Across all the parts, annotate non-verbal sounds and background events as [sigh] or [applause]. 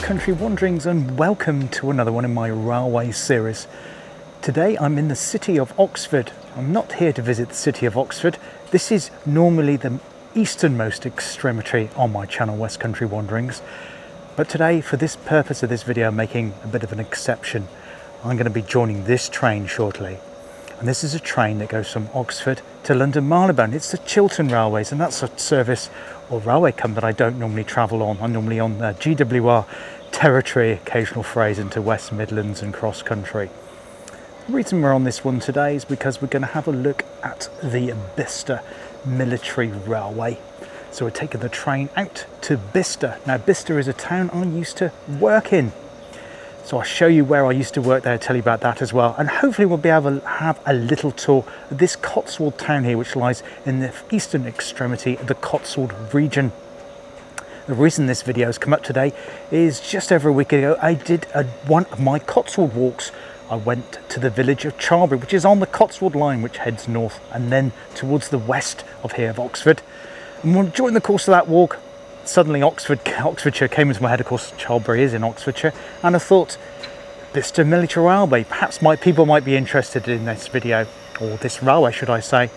Country Wanderings and welcome to another one in my railway series. Today I'm in the city of Oxford. I'm not here to visit the city of Oxford. This is normally the easternmost extremity on my channel West Country Wanderings. But today for this purpose of this video I'm making a bit of an exception. I'm going to be joining this train shortly. And this is a train that goes from Oxford to London Marylebone. It's the Chiltern Railways and that's a service or railway company that I don't normally travel on. I'm normally on the GWR territory, occasional phrase into West Midlands and cross country. The reason we're on this one today is because we're going to have a look at the Bicester Military Railway. So we're taking the train out to Bicester. Now Bicester is a town I used to work in so I'll show you where I used to work there, tell you about that as well. And hopefully we'll be able to have a little tour of this Cotswold town here, which lies in the eastern extremity of the Cotswold region. The reason this video has come up today is just over a week ago, I did a, one of my Cotswold walks. I went to the village of Charlbury, which is on the Cotswold line, which heads north and then towards the west of here of Oxford. And during the course of that walk, suddenly Oxford, Oxfordshire came into my head. Of course, Charlbury is in Oxfordshire, and I thought, Bicester Military Railway. Perhaps my people might be interested in this video, or this railway, should I say?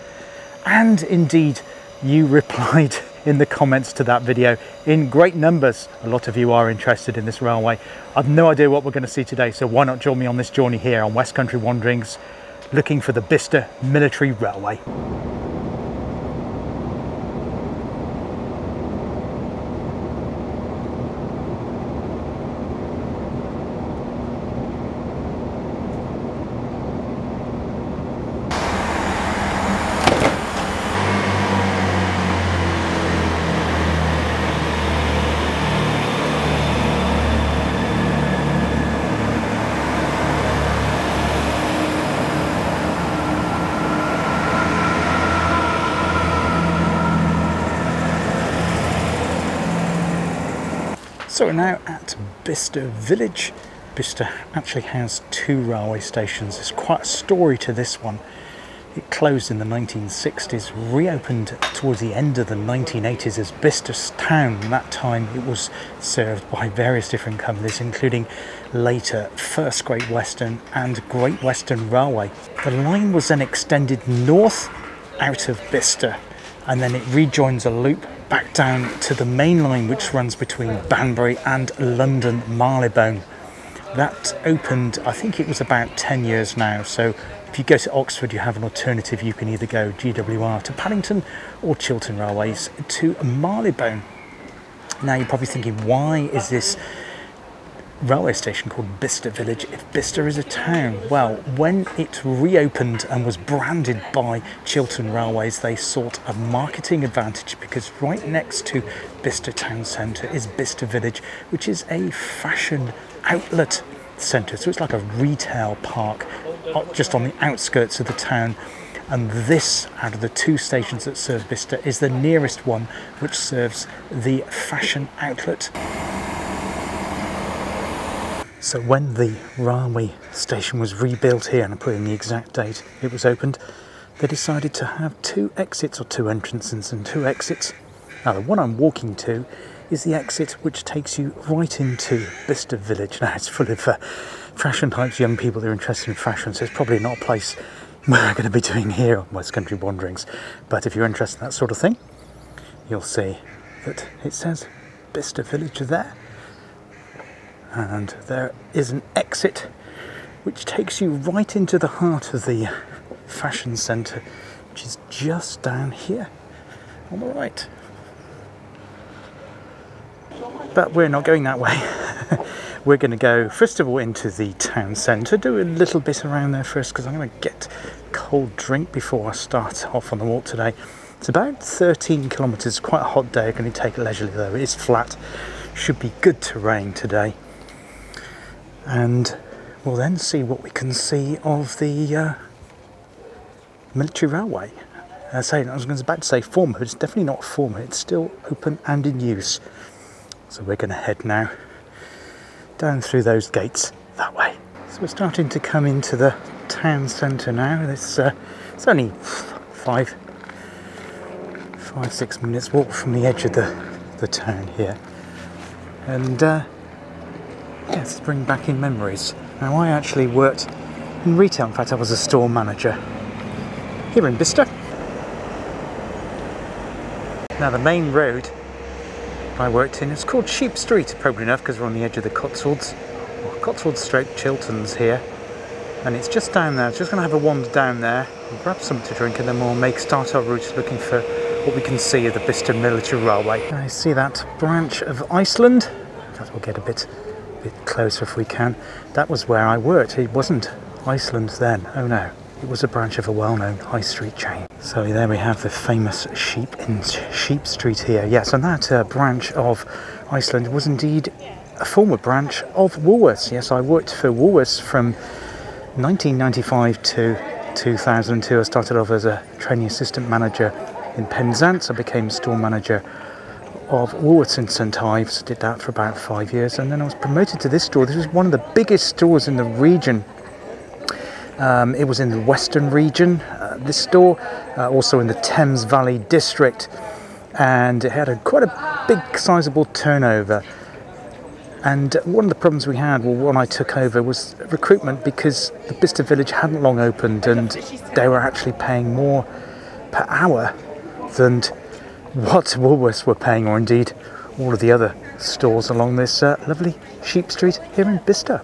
And indeed, you [laughs] replied in the comments to that video in great numbers. A lot of you are interested in this railway. I've no idea what we're going to see today, so why not join me on this journey here on West Country Wanderings, looking for the Bicester Military Railway. So we're now at Bicester Village. Bicester actually has two railway stations. There's quite a story to this one. It closed in the 1960s, reopened towards the end of the 1980s as Bicester Town. At that time it was served by various different companies, including later First Great Western and Great Western Railway. The line was then extended north out of Bicester and then it rejoins a loop back down to the main line which runs between Banbury and London Marylebone. That opened, I think it was about 10 years now. So if you go to Oxford, you have an alternative. You can either go GWR to Paddington or Chiltern Railways to Marylebone. Now you're probably thinking, why is this railway station called Bicester Village if Bicester is a town? Well, when it reopened and was branded by Chiltern Railways, they sought a marketing advantage because right next to Bicester Town Centre is Bicester Village, which is a fashion outlet centre. So it's like a retail park uh, just on the outskirts of the town. And this, out of the two stations that serve Bicester, is the nearest one which serves the fashion outlet. So when the railway station was rebuilt here, and I put in the exact date it was opened, they decided to have two exits or two entrances and two exits. Now the one I'm walking to is the exit which takes you right into Bicester Village. Now it's full of uh, fashion types, young people that are interested in fashion, so it's probably not a place we're going to be doing here on West Country Wanderings. But if you're interested in that sort of thing, you'll see that it says Bicester Village there and there is an exit which takes you right into the heart of the fashion centre which is just down here on the right. But we're not going that way. [laughs] We're going to go first of all into the town centre. Do a little bit around there first because I'm going to get a cold drink before I start off on the walk today. It's about 13 kilometres. Quite a hot day. I'm going to take it leisurely though. It is flat. Should be good terrain today and we'll then see what we can see of the uh, military railway. I was about to say former, but it's definitely not former. It's still open and in use. So we're going to head now down through those gates that way. So we're starting to come into the town centre now. It's, uh, it's only five, five, six minutes walk from the edge of the, the town here. And uh, Yes, bring back in memories. Now, I actually worked in retail. In fact, I was a store manager here in Bicester. Now, the main road I worked in is called Sheep Street, probably enough because we're on the edge of the Cotswolds. Well, Cotswolds Stroke Chilterns here. And it's just down there. Just going to have a wander down there and grab something to drink and then we'll make start our route looking for what we can see of the Bicester Military Railway. I see that branch of Iceland. That will get a bit bit closer if we can. That was where I worked. It wasn't Iceland then. Oh no. It was a branch of a well-known high street chain. So there we have the famous sheep in Sheep Street here. Yes, and that uh, branch of Iceland was indeed a former branch of Woolworths. Yes, I worked for Woolworths from 1995 to 2002. I started off as a training assistant manager in Penzance. I became store manager of Woolworths in St Ives. Did that for about five years, and then I was promoted to this store. This was one of the biggest stores in the region. Um, it was in the western region. Uh, this store, uh, also in the Thames Valley district, and it had a quite a big, sizable turnover. And one of the problems we had well, when I took over was recruitment because the Bicester Village hadn't long opened, and they were actually paying more per hour than what Woolworths were paying, or indeed all of the other stores along this uh, lovely Sheep Street here in Bicester.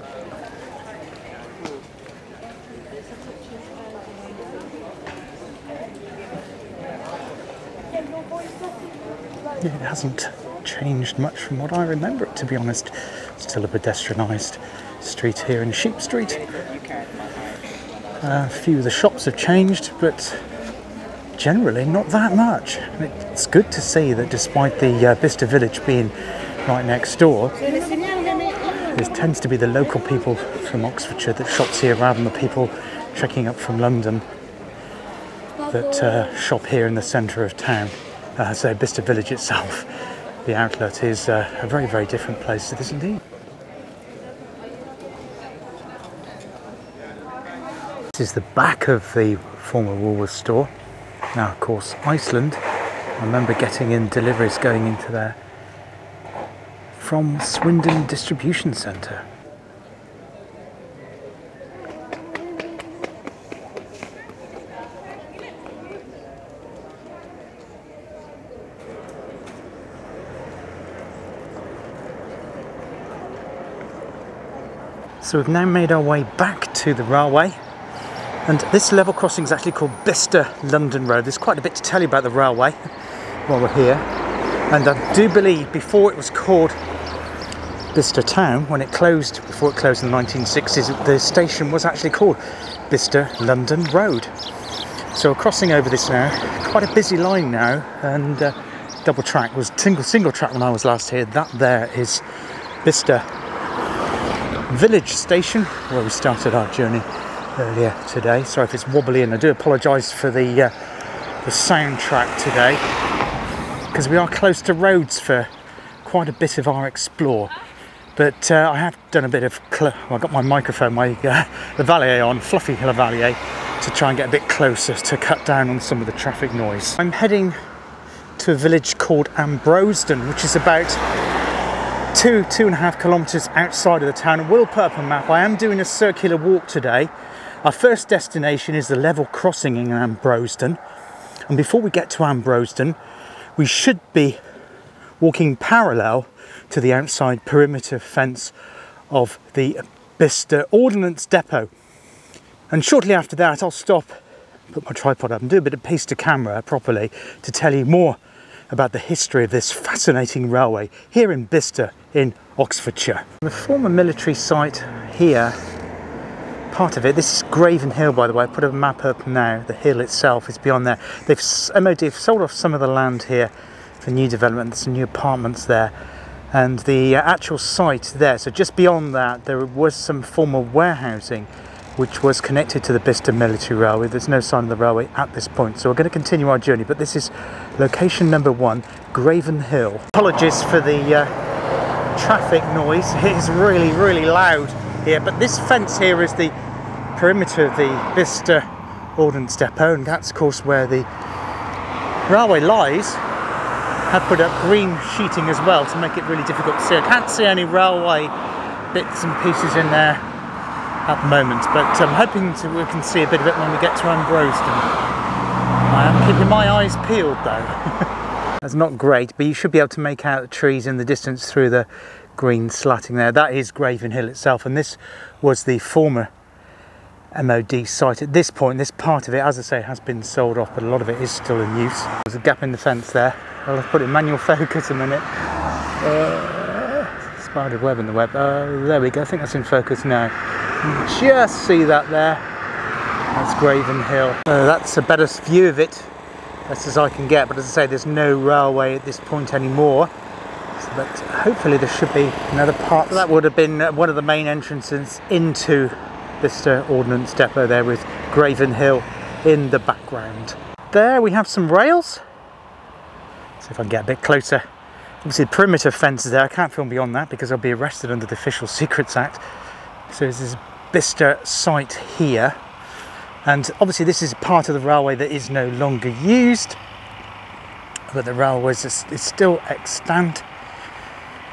It hasn't changed much from what I remember it, to be honest. Still a pedestrianised street here in Sheep Street. Uh, a few of the shops have changed, but generally not that much. It's good to see that despite the uh, Bicester Village being right next door, there tends to be the local people from Oxfordshire that shops here rather than the people trekking up from London that uh, shop here in the centre of town. Uh, so Bicester Village itself, the outlet, is uh, a very, very different place to this indeed. This is the back of the former Woolworths store. Now, of course, Iceland, I remember getting in deliveries going into there from Swindon Distribution Centre. So we've now made our way back to the railway and this level crossing is actually called Bicester London Road. There's quite a bit to tell you about the railway [laughs] while we're here. And I do believe before it was called Bicester Town, when it closed, before it closed in the 1960s, the station was actually called Bicester London Road. So we're crossing over this now, quite a busy line now, and uh, double track was single single track when I was last here. That there is Bicester Village Station, where we started our journey earlier today. Sorry if it's wobbly, and I do apologise for the uh, the soundtrack today because we are close to roads for quite a bit of our explore. But uh, I have done a bit of. Cl- well, I got my microphone, my uh, Lavalier on, fluffy Lavalier, to try and get a bit closer to cut down on some of the traffic noise. I'm heading to a village called Ambrosden, which is about two, two and a half kilometres outside of the town. We'll put up a map. I am doing a circular walk today our first destination is the level crossing in Ambrosden. And before we get to Ambrosden, we should be walking parallel to the outside perimeter fence of the Bicester Ordnance Depot. And shortly after that, I'll stop, put my tripod up, and do a bit of pace to camera properly to tell you more about the history of this fascinating railway here in Bicester in Oxfordshire. The former military site here part of it. This is Graven Hill, by the way. I put a map up now. The hill itself is beyond there. They've MOD have sold off some of the land here for new development. There's some new apartments there, and the uh, actual site there. So just beyond that, there was some former warehousing, which was connected to the Bicester Military Railway. There's no sign of the railway at this point, so we're going to continue our journey. But this is location number one, Graven Hill. Apologies for the uh, traffic noise. [laughs] It is really, really loud here. But this fence here is the perimeter of the Bicester Ordnance Depot, and that's of course where the railway lies. Have put up green sheeting as well to make it really difficult to see. I can't see any railway bits and pieces in there at the moment, but I'm hoping to, we can see a bit of it when we get to Ambrosden. I am keeping my eyes peeled though. [laughs] That's not great, but you should be able to make out the trees in the distance through the green slatting there. That is Graven Hill itself, and this was the former MOD site. At this point, this part of it, as I say, has been sold off, but a lot of it is still in use. There's a gap in the fence there. I'll put it in manual [laughs] focus a minute. Uh, spider web in the web. Uh, there we go. I think that's in focus now. just see that there. That's Graven Hill. Uh, that's a better view of it, best as I can get. But as I say, there's no railway at this point anymore. So, but hopefully there should be another part. That would have been uh, one of the main entrances into Bicester Ordnance Depot there with Graven Hill in the background. There we have some rails. See if I can get a bit closer. Obviously the perimeter fence is there. I can't film beyond that because I'll be arrested under the Official Secrets Act. So this is Bicester site here. And obviously this is part of the railway that is no longer used. But the railway is still extant.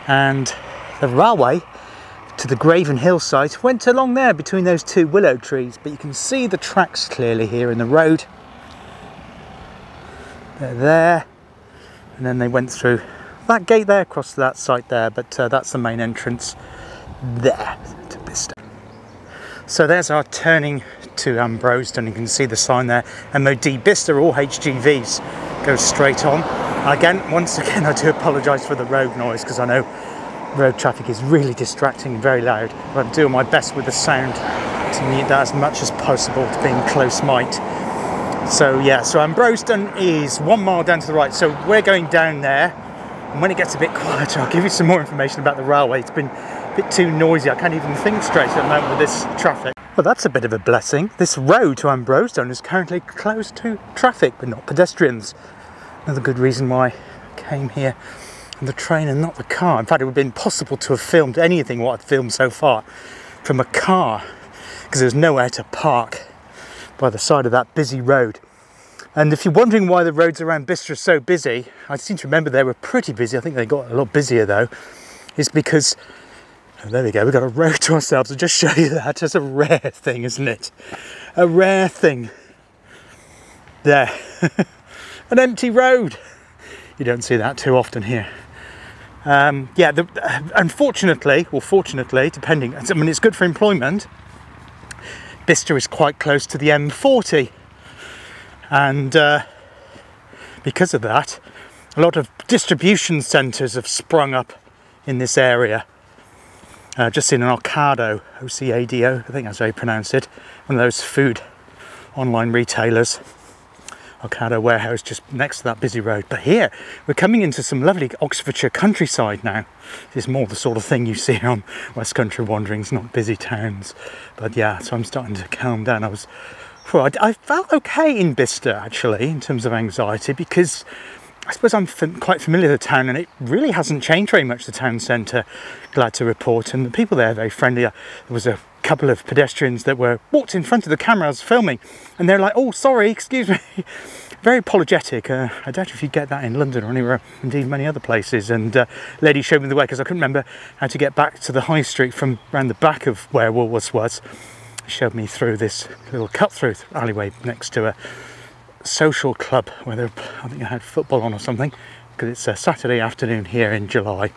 And the railway to the Graven Hill site went along there between those two willow trees, but you can see the tracks clearly here in the road. They're there, and then they went through that gate there, across to that site there, but uh, that's the main entrance there to Bicester. So there's our turning to um, Ambrosden, you can see the sign there, And MOD Bicester, all HGVs go straight on. Again, once again, [laughs] I do apologise for the road noise because I know road traffic is really distracting and very loud. But I'm doing my best with the sound to mute that as much as possible to being close might. So yeah, so um, Ambrosden is one mile down to the right. So we're going down there. And when it gets a bit quieter, I'll give you some more information about the railway. It's been a bit too noisy. I can't even think straight at the moment with this traffic. Well, that's a bit of a blessing. This road to Ambrosden is currently closed to traffic, but not pedestrians. Another good reason why I came here on the train and not the car. In fact, it would have been impossible to have filmed anything what I've filmed so far from a car because there's nowhere to park by the side of that busy road. And if you're wondering why the roads around Bicester are so busy, I seem to remember they were pretty busy. I think they got a lot busier though. Is because oh, there we go. We've got a road to ourselves. I'll just show you that. It's a rare thing, isn't it? A rare thing. There, [laughs] an empty road. You don't see that too often here. Um, yeah, the, unfortunately, or fortunately, depending, I mean, it's good for employment. Bicester is quite close to the M40, and uh, because of that, a lot of distribution centres have sprung up in this area. Uh, just seen an Ocado, O-C-A-D-O, I think that's how you pronounce it, one of those food online retailers. Ocado warehouse just next to that busy road. But here we're coming into some lovely Oxfordshire countryside now. This is more the sort of thing you see [laughs] on West Country Wanderings, not busy towns. But yeah, so I'm starting to calm down. I was, well, I, I felt okay in Bicester actually in terms of anxiety because I suppose I'm quite familiar with the town and it really hasn't changed very much, the town centre, glad to report. And the people there are very friendly. There was a couple of pedestrians that were walked in front of the camera I was filming and they're like, oh, sorry, excuse me. [laughs] very apologetic. Uh, I doubt if you get that in London or anywhere, indeed many other places. And uh, lady showed me the way because I couldn't remember how to get back to the high street from around the back of where Woolworths was. Showed me through this little cut through alleyway next to a social club where they, I think they had football on or something because it's a Saturday afternoon here in July.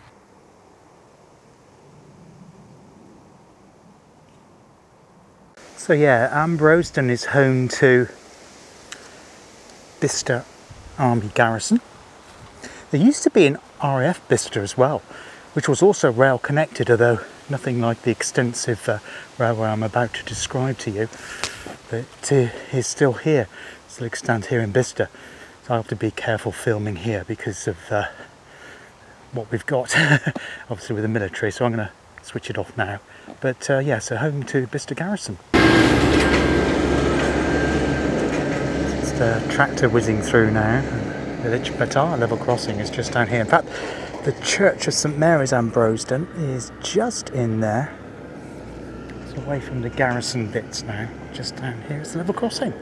So yeah, Ambrosden is home to Bicester Army Garrison. There used to be an RAF Bicester as well, which was also rail connected, although nothing like the extensive uh, railway I'm about to describe to you. But uh, is still here, still extant here in Bicester. So I have to be careful filming here because of uh, what we've got, [laughs] obviously with the military. So I'm going to switch it off now. But uh, yeah, so home to Bicester Garrison. Just a tractor whizzing through now. Village, but our level crossing is just down here. In fact, the Church of St Mary's Ambrosden is just in there. It's away from the garrison bits now. Just down here is the level crossing.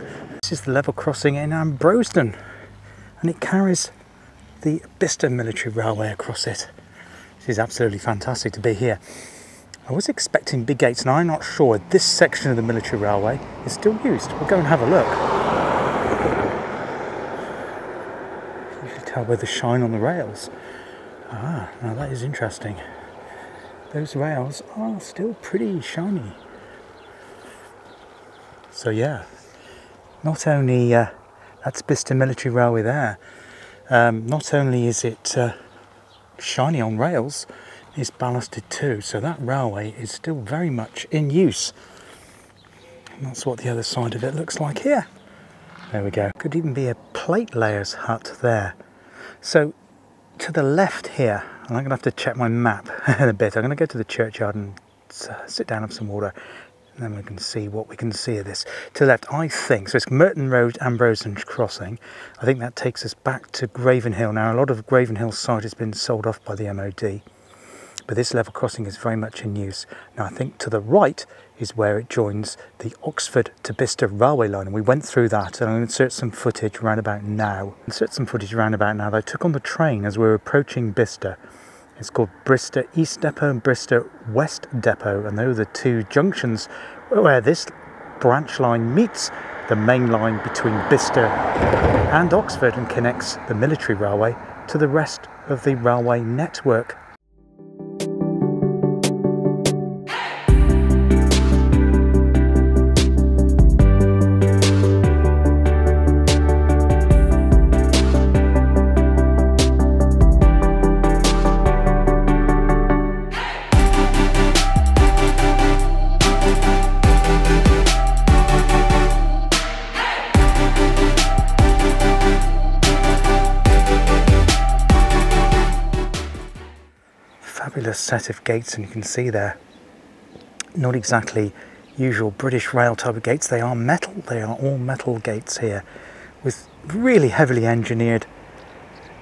This is the level crossing in Ambrosden, and it carries the Bicester Military Railway across it. This is absolutely fantastic to be here. I was expecting big gates and I'm not sure this section of the military railway is still used. We'll go and have a look. You can tell by the shine on the rails. Ah, now that is interesting. Those rails are still pretty shiny. So yeah, not only uh, that's Bicester Military Railway there, um, not only is it uh, shiny on rails, it's ballasted too. So that railway is still very much in use. And that's what the other side of it looks like here. There we go. Could even be a plate layers hut there. So to the left here, and I'm going to have to check my map in [laughs] a bit. I'm going to go to the churchyard and uh, sit down have some water and then we can see what we can see of this. To the left, I think, so it's Merton Road, Ambrosden Crossing. I think that takes us back to Graven Hill. Now, a lot of Graven Hill site has been sold off by the MOD, but this level crossing is very much in use. Now, I think to the right is where it joins the Oxford to Bicester railway line, and we went through that, and I'll insert some footage around about now. Insert some footage around about now that I took on the train as we were approaching Bicester. It's called Bicester East Depot and Bicester West Depot, and those are the two junctions where this branch line meets the main line between Bicester and Oxford and connects the military railway to the rest of the railway network. Set of gates and you can see there not exactly usual British rail type of gates. They are metal. They are all metal gates here with really heavily engineered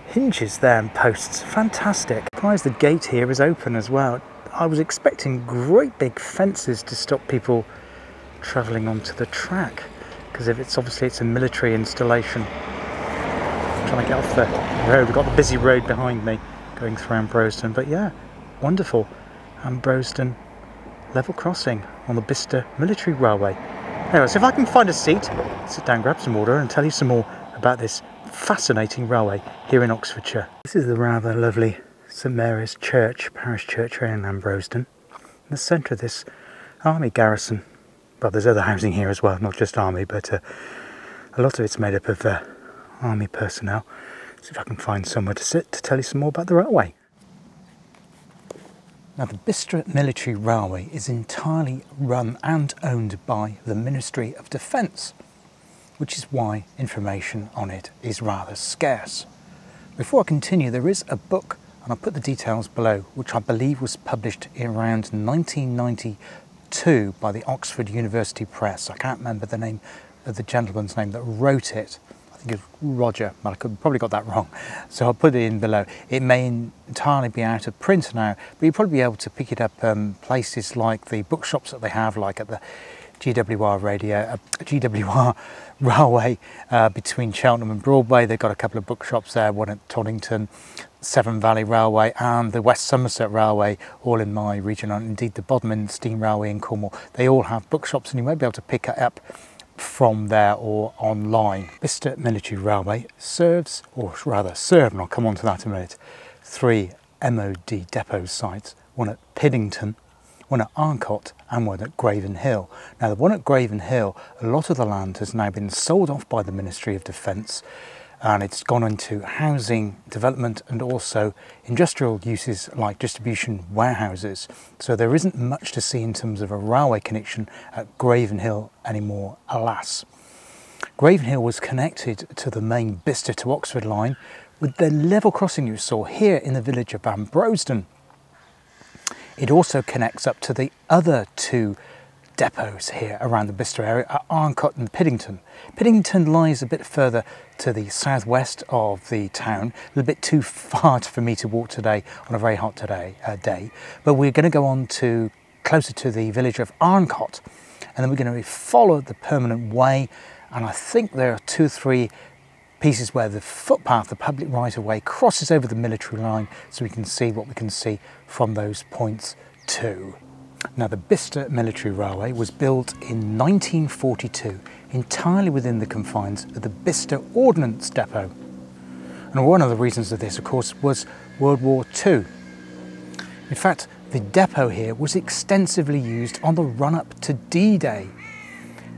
hinges there and posts. Fantastic. Surprised the gate here is open as well. I was expecting great big fences to stop people travelling onto the track because if it's obviously it's a military installation. I'm trying to get off the road. We've got the busy road behind me going through Ambrosden but yeah wonderful Ambrosden level crossing on the Bicester Military Railway. Anyway, so if I can find a seat, sit down, grab some water and tell you some more about this fascinating railway here in Oxfordshire. This is the rather lovely St Mary's Church, parish church here in Ambrosden. In the centre of this army garrison. Well, there's other housing here as well, not just army, but uh, a lot of it's made up of uh, army personnel. See if I can find somewhere to sit to tell you some more about the railway. Now, the Bicester Military Railway is entirely run and owned by the Ministry of Defence, which is why information on it is rather scarce. Before I continue, there is a book, and I'll put the details below, which I believe was published around 1992 by the Oxford University Press. I can't remember the name of the gentleman's name that wrote it, think it's Roger, but I could probably got that [laughs] wrong. So I'll put it in below. It may entirely be out of print now, but you'll probably be able to pick it up um, places like the bookshops that they have, like at the GWR radio, uh, GWR [laughs] railway uh, between Cheltenham and Broadway. They've got a couple of bookshops there, one at Toddington, Severn Valley Railway and the West Somerset Railway, all in my region, and indeed the Bodmin Steam Railway in Cornwall. They all have bookshops and you may be able to pick it up from there or online. Bicester Military Railway serves, or rather served, and I'll come on to that in a minute, three MOD depot sites, one at Piddington, one at Arncott and one at Graven Hill. Now the one at Graven Hill, a lot of the land has now been sold off by the Ministry of Defence and it's gone into housing development and also industrial uses like distribution warehouses. So there isn't much to see in terms of a railway connection at Graven Hill anymore, alas. Graven Hill was connected to the main Bicester to Oxford line with the level crossing you saw here in the village of Ambrosden. It also connects up to the other two depots here around the Bicester area are Arncott and Piddington. Piddington lies a bit further to the southwest of the town, a little bit too far for me to walk today on a very hot today, uh, day, but we're going to go on to closer to the village of Arncott and then we're going to follow the permanent way and I think there are two or three pieces where the footpath, the public right of way crosses over the military line so we can see what we can see from those points too. Now, the Bicester Military Railway was built in 1942 entirely within the confines of the Bicester Ordnance Depot. And one of the reasons of this, of course, was World War II. In fact, the depot here was extensively used on the run up to D Day.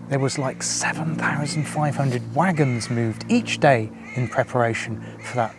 There was like 7,500 wagons moved each day in preparation for that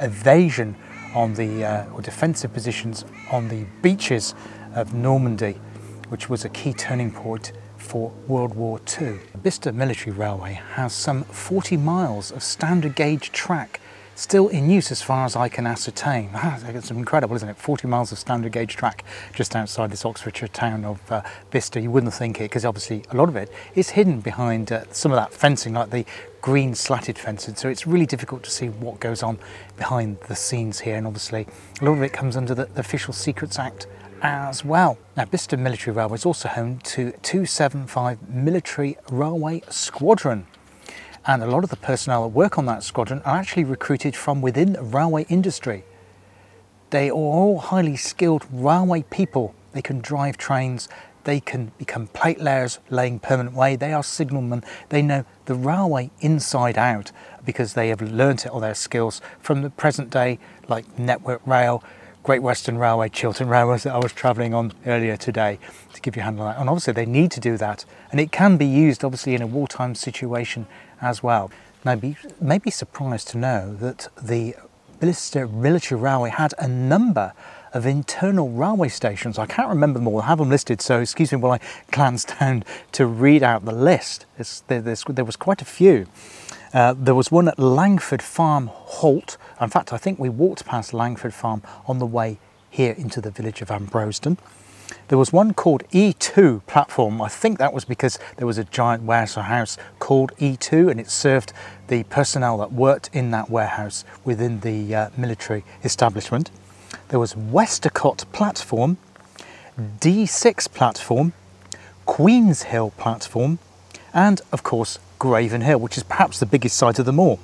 evasion on the uh, or defensive positions on the beaches of Normandy, which was a key turning point for World War II. The Bicester Military Railway has some 40 miles of standard gauge track still in use as far as I can ascertain. [laughs] It's incredible, isn't it? 40 miles of standard gauge track just outside this Oxfordshire town of uh, Bicester. You wouldn't think it because obviously a lot of it is hidden behind uh, some of that fencing, like the green slatted fencing. So it's really difficult to see what goes on behind the scenes here. And obviously, a lot of it comes under the, the Official Secrets Act as well. Now, Bicester Military Railway is also home to 275 Military Railway Squadron. And a lot of the personnel that work on that squadron are actually recruited from within the railway industry. They are all highly skilled railway people. They can drive trains, they can become plate layers laying permanent way. They are signalmen. They know the railway inside out because they have learnt it all their skills from the present day, like Network Rail, Great Western Railway, Chiltern Railways that I was travelling on earlier today to give you a handle on that. And obviously they need to do that. And it can be used obviously in a wartime situation as well. Now be, may be surprised to know that the Bicester Military Railway had a number of internal railway stations. I can't remember them all, I have them listed, so excuse me while I glance [laughs] down to read out the list. There, there was quite a few. Uh, there was one at Langford Farm Halt. In fact, I think we walked past Langford Farm on the way here into the village of Ambrosden. There was one called E2 platform. I think that was because there was a giant warehouse called E2 and it served the personnel that worked in that warehouse within the uh, military establishment. There was Westercott platform, D6 platform, Queens Hill platform, and of course Graven Hill, which is perhaps the biggest site of them all.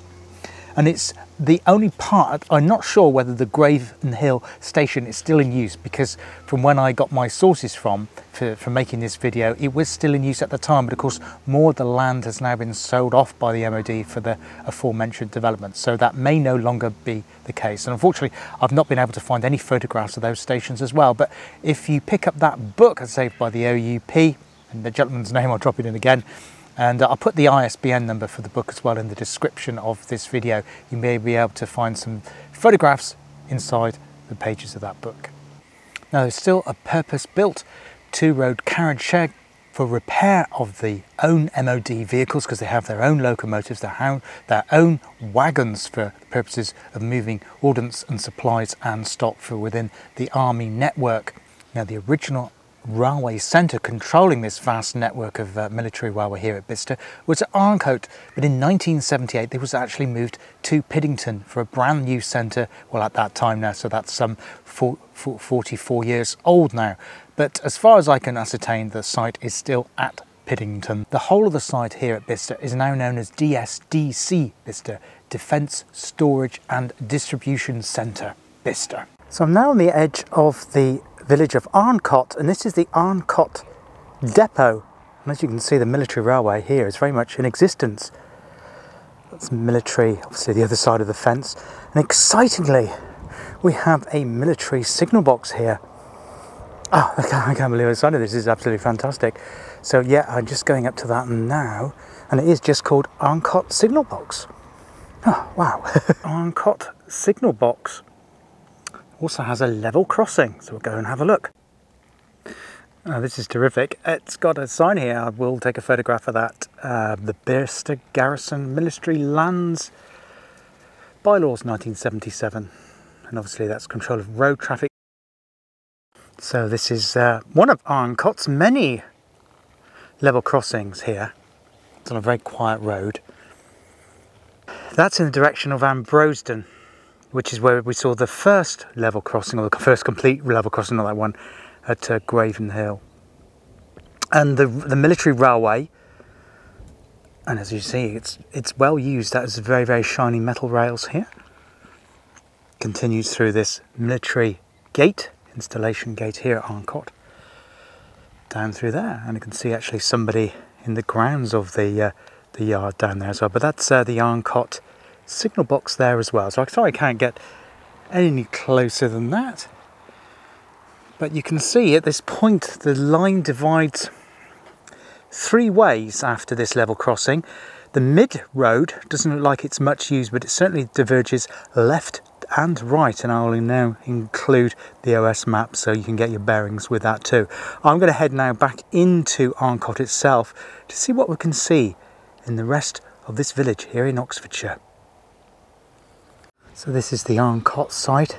And it's the only part, I'm not sure whether the Graven Hill station is still in use because from when I got my sources from for, making this video, it was still in use at the time. But of course, more of the land has now been sold off by the MOD for the aforementioned development. So that may no longer be the case. And unfortunately, I've not been able to find any photographs of those stations as well. But if you pick up that book saved by the OUP, and the gentleman's name, I'll drop it in again, and uh, I'll put the ISBN number for the book as well in the description of this video. You may be able to find some photographs inside the pages of that book. Now there's still a purpose-built two-road carriage shed for repair of the own MOD vehicles because they have their own locomotives, their their own wagons for purposes of moving ordnance and supplies and stock for within the army network. Now the original railway centre controlling this vast network of uh, military railway here at Bicester was at Arncott, but in 1978 they was actually moved to Piddington for a brand new centre, well at that time now, so that's some 44 years old now. But as far as I can ascertain, the site is still at Piddington. The whole of the site here at Bicester is now known as DSDC Bicester, Defence Storage and Distribution Centre, Bicester. So I'm now on the edge of the village of Arncott, and this is the Arncott depot. And as you can see, the military railway here is very much in existence. That's military, obviously the other side of the fence. And excitingly, we have a military signal box here. Oh, I can't, I can't believe I decided this. this is absolutely fantastic. So yeah, I'm just going up to that now, and it is just called Arncott Signal Box. Oh, wow. [laughs] Arncott Signal Box also has a level crossing, so we'll go and have a look. Oh, this is terrific. It's got a sign here. I will take a photograph of that. Uh, the Bicester Garrison Military Lands Bylaws 1977. And obviously that's control of road traffic. So this is uh, one of Arncott's many level crossings here. It's on a very quiet road. That's in the direction of Ambrosden which is where we saw the first level crossing, or the first complete level crossing not that one at uh, Graven Hill. And the, the military railway, and as you see, it's, it's well used. That is very, very shiny metal rails here. Continues through this military gate, installation gate here at Arncott. down through there, and you can see actually somebody in the grounds of the uh, the yard down there as well. But that's uh, the Arncott signal box there as well. So I sorry I can't get any closer than that. But you can see at this point the line divides three ways after this level crossing. The mid road doesn't look like it's much used, but it certainly diverges left and right and I'll now include the OS map so you can get your bearings with that too. I'm going to head now back into Arncott itself to see what we can see in the rest of this village here in Oxfordshire. So this is the Arncott site.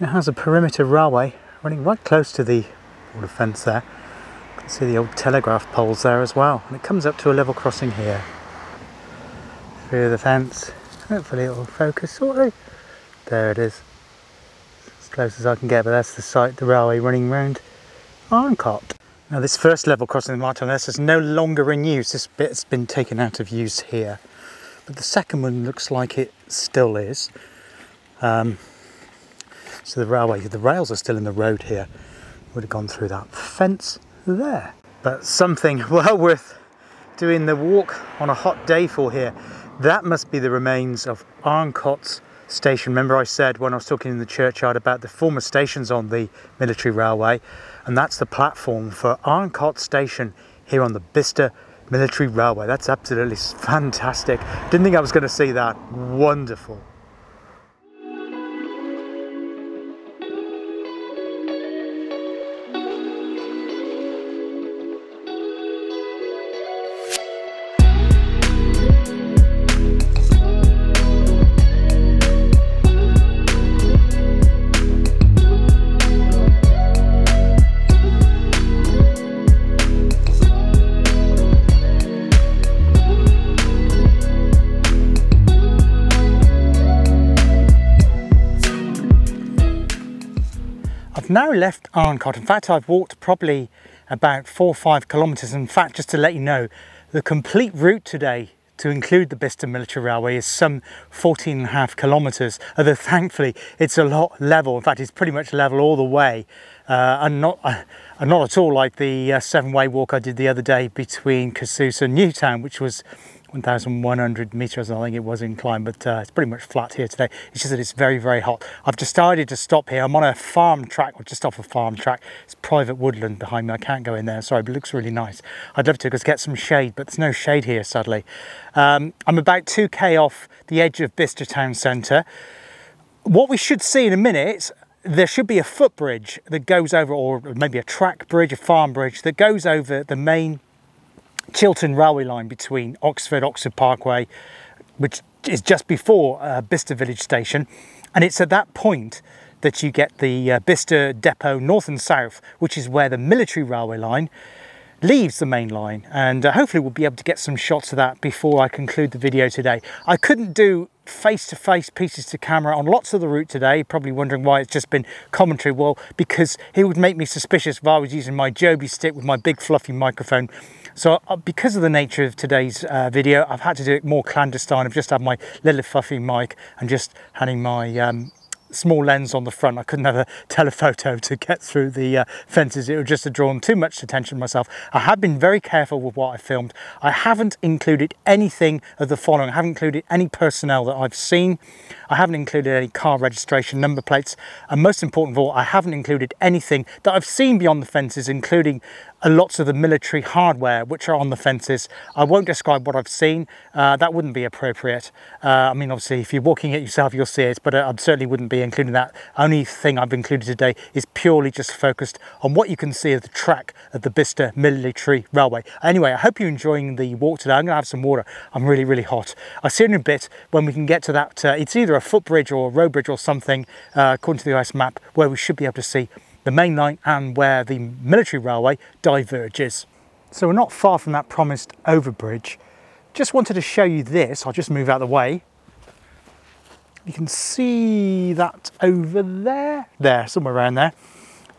It has a perimeter railway running right close to the border fence there. You can see the old telegraph poles there as well and it comes up to a level crossing here. Through the fence. Hopefully it will focus shortly. There it is. As close as I can get, but that's the site, the railway running round Arncott. Now this first level crossing the Martinez is no longer in use. This bit's been taken out of use here. But the second one looks like it still is. Um, so the railway, the rails are still in the road here. Would have gone through that fence there. But something [laughs] well worth doing the walk on a hot day for here. That must be the remains of Arncott's station. Remember I said when I was talking in the churchyard about the former stations on the military railway and that's the platform for Arncott station here on the Bicester military railway. That's absolutely fantastic. Didn't think I was going to see that. Wonderful. Now left Arncott. In fact, I've walked probably about four or five kilometres. In fact, just to let you know, the complete route today to include the Bicester Military Railway is some 14 and a half kilometres, although thankfully it's a lot level. In fact, it's pretty much level all the way uh, and not uh, and not at all like the uh, Severn Way walk I did the other day between Caersws and Newtown, which was 1,100 meters, I think it was in climb, but uh, it's pretty much flat here today. It's just that it's very, very hot. I've decided to stop here. I'm on a farm track, or just off a farm track. It's private woodland behind me. I can't go in there, sorry, but it looks really nice. I'd love to because get some shade, but there's no shade here, sadly. Um, I'm about 2k off the edge of Bicester Town Centre. What we should see in a minute there should be a footbridge that goes over, or maybe a track bridge, a farm bridge that goes over the main Chiltern railway line between Oxford, Oxford Parkway, which is just before uh, Bicester Village Station. And it's at that point that you get the uh, Bicester Depot North and South, which is where the military railway line leaves the main line. And uh, hopefully we'll be able to get some shots of that before I conclude the video today. I couldn't do face-to-face -face pieces to camera on lots of the route today probably wondering why it's just been commentary well because it would make me suspicious if I was using my Joby stick with my big fluffy microphone so uh, because of the nature of today's uh, video, I've had to do it more clandestine. I've just had my little fluffy mic and just having my um, small lens on the front. I couldn't have a [laughs] telephoto to get through the uh, fences. It would just have drawn too much attention myself. I have been very careful with what I filmed. I haven't included anything of the following. I haven't included any personnel that I've seen. I haven't included any car registration number plates. And most important of all, I haven't included anything that I've seen beyond the fences, including lots of the military hardware which are on the fences. I won't describe what I've seen, uh, that wouldn't be appropriate. Uh, I mean obviously if you're walking it yourself you'll see it but uh, I certainly wouldn't be including that. Only thing I've included today is purely just focused on what you can see of the track of the Bicester Military Railway. Anyway I hope you're enjoying the walk today. I'm to have some water. I'm really really hot. I'll see you in a bit when we can get to that. Uh, it's either a footbridge or a road bridge or something uh, according to the ice map where we should be able to see the main line and where the military railway diverges. So we're not far from that promised overbridge. Just wanted to show you this, I'll just move out of the way. You can see that over there, there, somewhere around there.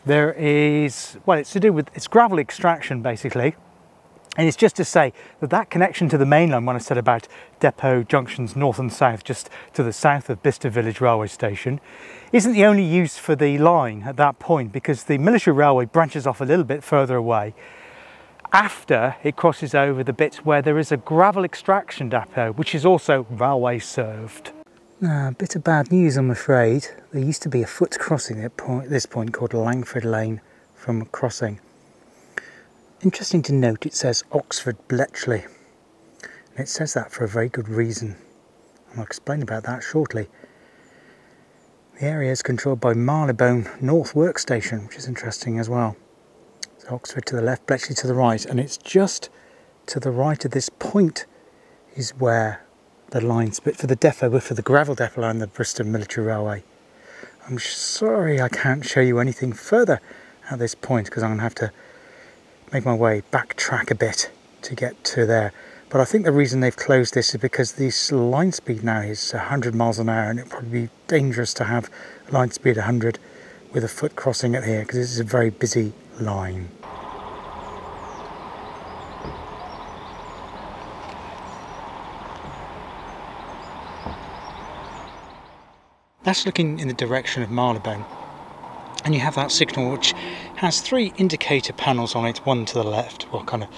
There is, well, it's to do with, it's gravel extraction basically. And it's just to say that that connection to the mainland, when I said about depot junctions north and south, just to the south of Bicester Village Railway Station, isn't the only use for the line at that point because the military railway branches off a little bit further away after it crosses over the bit where there is a gravel extraction depot, which is also railway served. Now, a bit of bad news, I'm afraid. There used to be a foot crossing at this point called Langford Lane from crossing. Interesting to note, it says Oxford Bletchley. And it says that for a very good reason. And I'll explain about that shortly. The area is controlled by Marylebone North Workstation, which is interesting as well. So Oxford to the left, Bletchley to the right, and it's just to the right of this point is where the line split for the depot, for the gravel depot line, the Bicester Military Railway. I'm sorry I can't show you anything further at this point because I'm going to have to make my way backtrack a bit to get to there. But I think the reason they've closed this is because this line speed now is 100 miles an hour and it'd probably be dangerous to have line speed 100 with a foot crossing it here because this is a very busy line. That's looking in the direction of Marylebone and you have that signal which has three indicator panels on it one to the left or kind of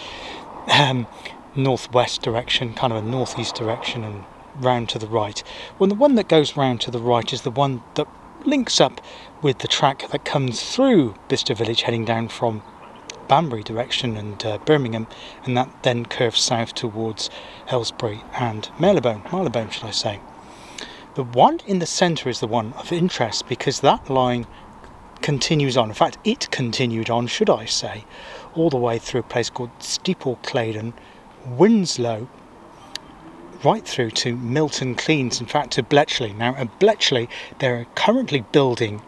um, northwest direction kind of a northeast direction and round to the right well the one that goes round to the right is the one that links up with the track that comes through Bicester Village heading down from Banbury direction and uh, Birmingham and that then curves south towards Aylesbury and Marylebone, Marylebone should I say. The one in the centre is the one of interest because that line continues on. In fact, it continued on, should I say, all the way through a place called Steeple Claydon, Winslow, right through to Milton Keynes, in fact, to Bletchley. Now, at Bletchley, they're currently building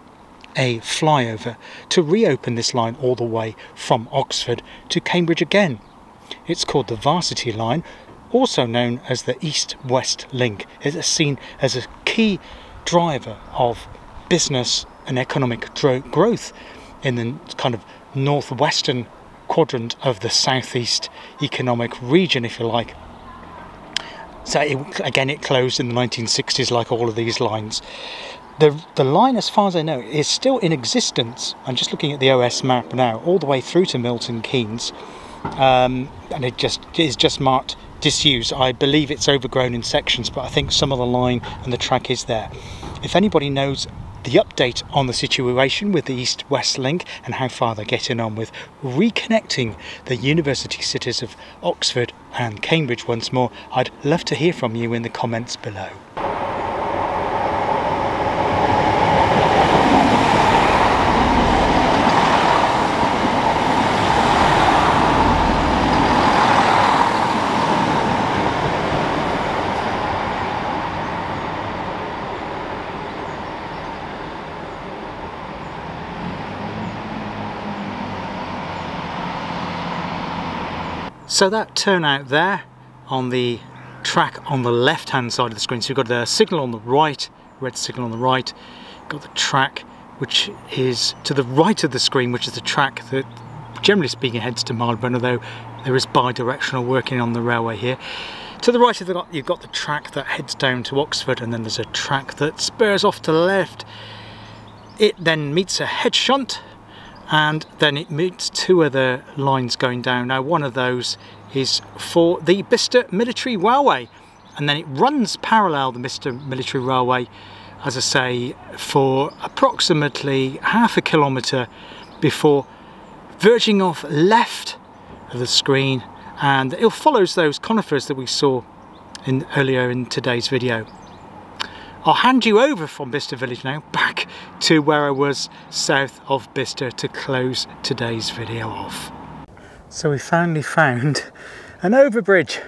a flyover to reopen this line all the way from Oxford to Cambridge again. It's called the Varsity Line, also known as the East West Link. It's seen as a key driver of business and economic dro- growth in the kind of northwestern quadrant of the southeast economic region, if you like. So it, again, it closed in the 1960s, like all of these lines. The the line, as far as I know, is still in existence. I'm just looking at the OS map now, all the way through to Milton Keynes, um, and it just is just marked disused. I believe it's overgrown in sections, but I think some of the line and the track is there. If anybody knows the update on the situation with the East West link and how far they're getting on with reconnecting the university cities of Oxford and Cambridge once more, I'd love to hear from you in the comments below. So that turnout there on the track on the left hand side of the screen, so you've got the signal on the right, red signal on the right, got the track which is to the right of the screen, which is the track that generally speaking heads to Marylebone, although there is bi-directional working on the railway here. To the right of the you've got the track that heads down to Oxford and then there's a track that spurs off to the left. It then meets a head shunt and then it meets two other lines going down. Now one of those is for the Bicester Military Railway and then it runs parallel the Bicester Military Railway as I say for approximately half a kilometre before verging off left of the screen and it follows those conifers that we saw in earlier in today's video. I'll hand you over from Bicester Village now back to where I was south of Bicester to close today's video off. So we finally found an overbridge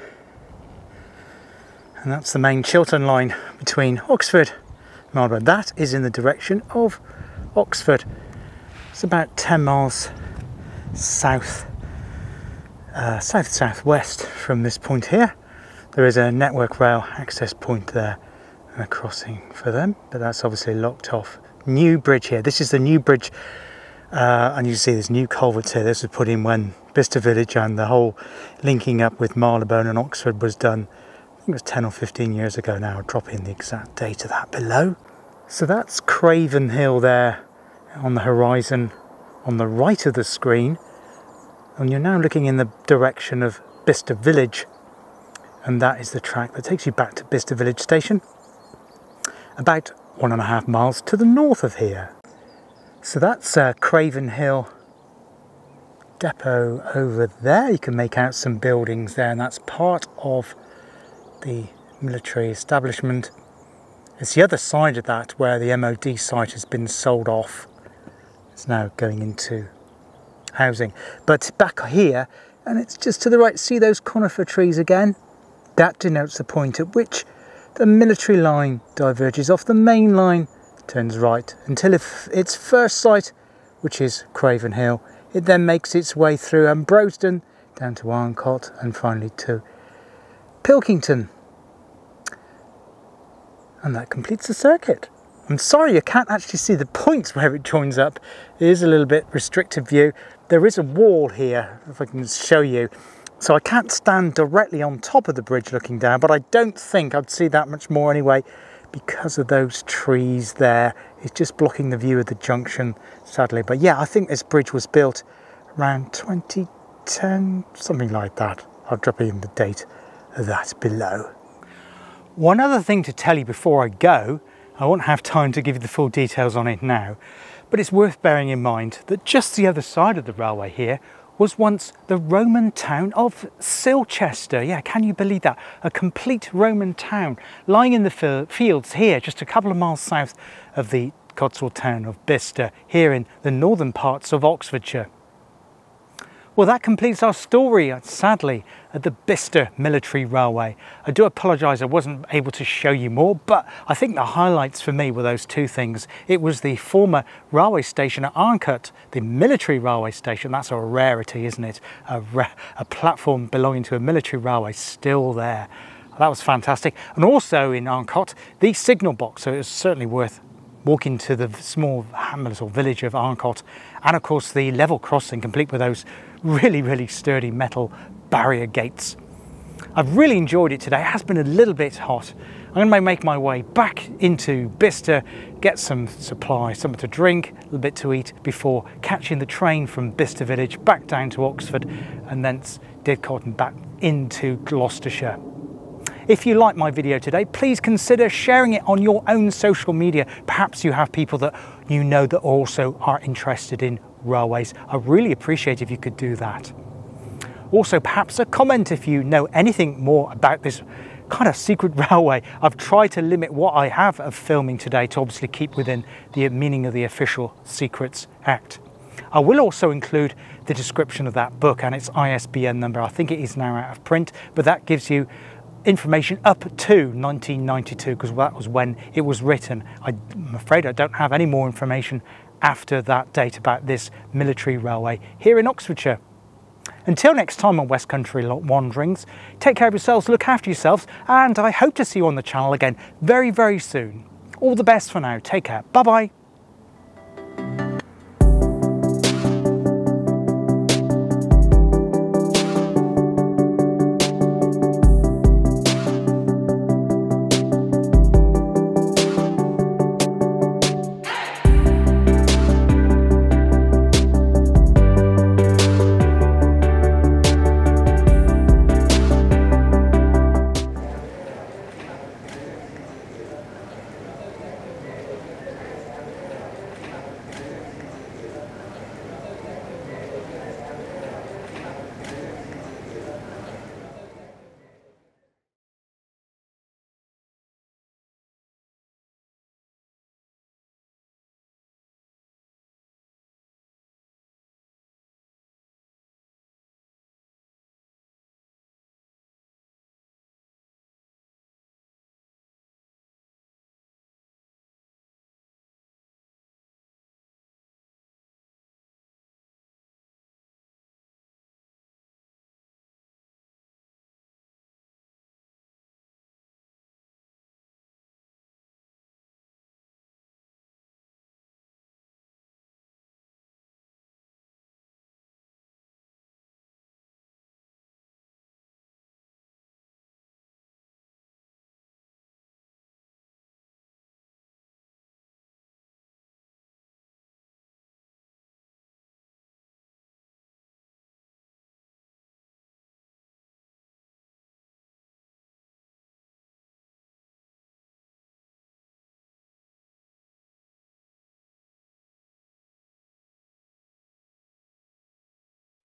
and that's the main Chiltern line between Oxford and Marylebone. That is in the direction of Oxford. It's about 10 miles south, uh, south southwest from this point here. There is a network rail access point there a crossing for them, but that's obviously locked off. New bridge here. This is the new bridge Uh, and you see there's new culverts here. This was put in when Bicester Village and the whole linking up with Marylebone and Oxford was done. I think it was 10 or 15 years ago now. I'll drop in the exact date of that below. So that's Graven Hill there on the horizon on the right of the screen. And you're now looking in the direction of Bicester Village. And that is the track that takes you back to Bicester Village Station. About one and a half miles to the north of here. So that's uh, Graven Hill depot over there. You can make out some buildings there, and that's part of the military establishment. It's the other side of that where the MOD site has been sold off. It's now going into housing. But back here, and it's just to the right, see those conifer trees again? That denotes the point at which the military line diverges off the main line turns right until its first sight, which is Graven Hill, it then makes its way through Ambrosden down to Arncott and finally to Piddington. And that completes the circuit. I'm sorry you can't actually see the points [laughs] where it joins up. It is a little bit restricted view. There is a wall here, if I can show you. So I can't stand directly on top of the bridge looking down, but I don't think I'd see that much more anyway because of those trees there. It's just blocking the view of the junction, sadly. But yeah, I think this bridge was built around 2010, something like that. I'll drop in the date of that below. One other thing to tell you before I go, I won't have time to give you the full details on it now, but it's worth bearing in mind that just the other side of the railway here was once the Roman town of Silchester. Yeah, can you believe that? A complete Roman town lying in the fields here, just a couple of miles south of the Cotswold town of Bicester, here in the northern parts of Oxfordshire. Well, that completes our story, uh, sadly, at the Bicester Military Railway. I do apologise I wasn't able to show you more, but I think the highlights for me were those two things. It was the former railway station at Arncott, the military railway station. That's a rarity, isn't it? A, a platform belonging to a military railway still there. That was fantastic. And also in Arncott, the signal box, so it was certainly worth walking to the small hamlet or village of Arncott. And of course the level crossing, complete with those really, really sturdy metal barrier gates. I've really enjoyed it today. It has been a little bit hot. I'm going to make my way back into Bicester, get some supplies, something to drink, a little bit to eat before catching the train from Bicester Village back down to Oxford and thence Didcot and back into Gloucestershire. If you like my video today, please consider sharing it on your own social media. Perhaps you have people that you know that also are interested in railways. I'd really appreciate if you could do that. Also, perhaps a comment if you know anything more about this kind of secret [laughs] railway. I've tried to limit what I have of filming today to obviously keep within the meaning of the Official Secrets Act. I will also include the description of that book and its ISBN number. I think it is now out of print, but that gives you information up to 1992 because that was when it was written. I'm afraid I don't have any more information after that date about this military railway here in Oxfordshire. Until next time on West Country Wanderings, take care of yourselves, look after yourselves, and I hope to see you on the channel again very, very soon. All the best for now. Take care. Bye bye.